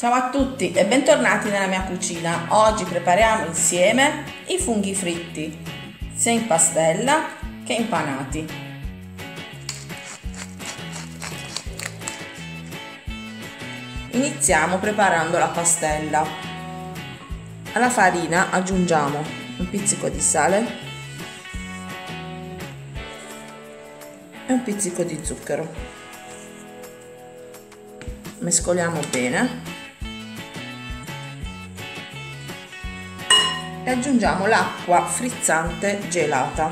Ciao a tutti e bentornati nella mia cucina. Oggi prepariamo insieme i funghi fritti, sia in pastella che impanati. Iniziamo preparando la pastella. Alla farina aggiungiamo un pizzico di sale e un pizzico di zucchero. Mescoliamo bene e aggiungiamo l'acqua frizzante gelata.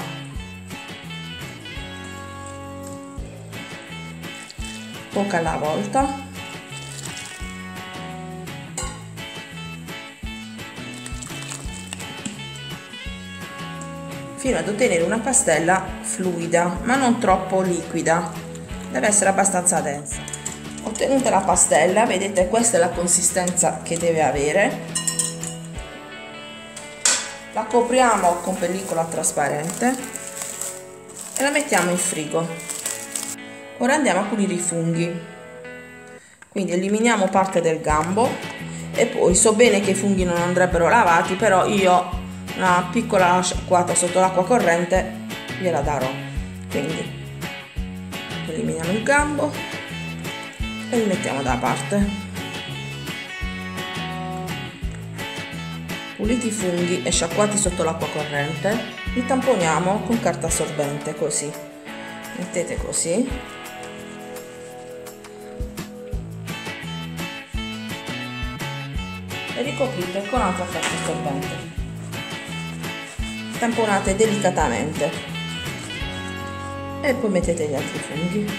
Poca alla volta. fino ad ottenere una pastella fluida ma non troppo liquida deve essere abbastanza densa ottenuta la pastella vedete questa è la consistenza che deve avere la copriamo con pellicola trasparente e la mettiamo in frigo. Ora andiamo a pulire i funghi. Quindi eliminiamo parte del gambo e poi so bene che i funghi non andrebbero lavati però io una piccola sciacquata sotto l'acqua corrente gliela darò. Quindi eliminiamo il gambo e li mettiamo da parte Puliti i funghi e sciacquati sotto l'acqua corrente, li tamponiamo con carta assorbente, così. Mettete così. E ricoprite con altra carta assorbente. Tamponate delicatamente. E poi mettete gli altri funghi.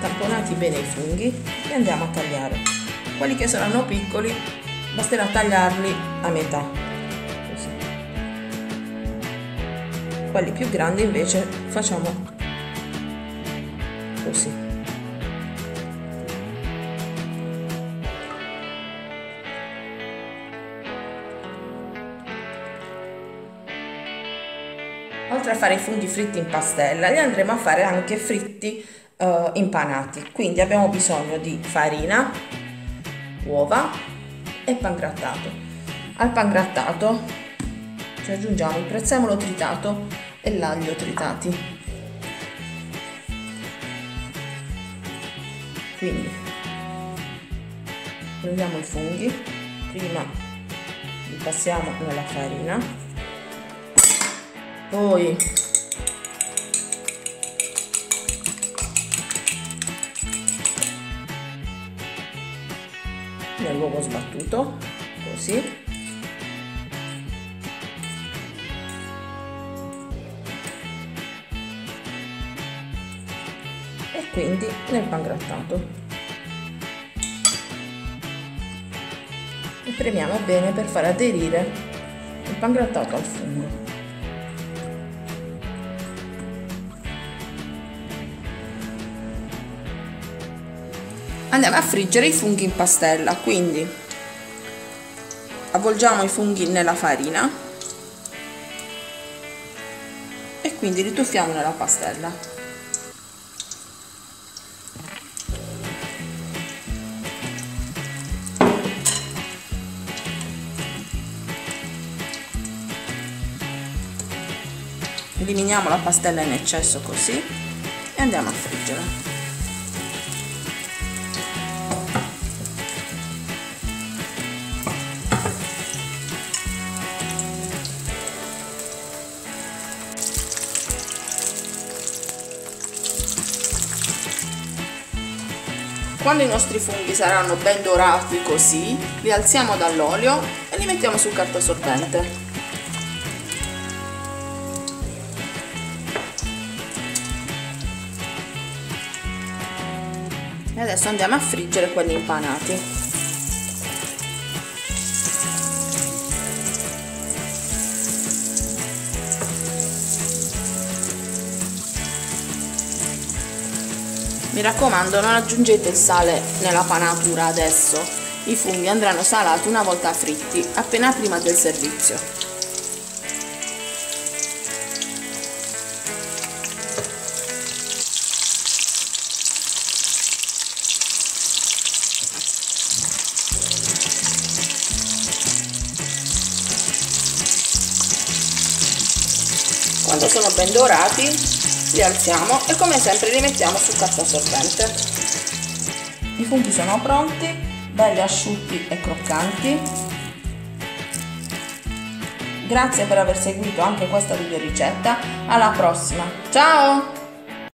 Tamponati bene i funghi e andiamo a tagliare quelli che saranno piccoli basterà tagliarli a metà. Così. quelli più grandi invece facciamo così. Oltre a fare i funghi fritti in pastella li andremo a fare anche fritti uh, impanati. Quindi abbiamo bisogno di farina uova e pangrattato. Al pangrattato ci aggiungiamo il prezzemolo tritato e l'aglio tritati. Quindi prendiamo i funghi, prima li passiamo nella farina, poi nell'uovo sbattuto così. E quindi nel pangrattato e premiamo bene per far aderire il pangrattato al fungo andiamo a friggere i funghi in pastella quindi avvolgiamo i funghi nella farina e quindi li tuffiamo nella pastella. Eliminiamo la pastella in eccesso così e andiamo a friggere Quando i nostri funghi saranno ben dorati così, li alziamo dall'olio e li mettiamo sul carta sorbente. E adesso andiamo a friggere quelli impanati. Mi raccomando non aggiungete il sale nella panatura adesso, i funghi andranno salati una volta fritti, appena prima del servizio. Quando sono ben dorati li alziamo e come sempre li mettiamo sul carta assorbente i funghi sono pronti belli asciutti e croccanti. Grazie per aver seguito anche questa video ricetta. Alla prossima. Ciao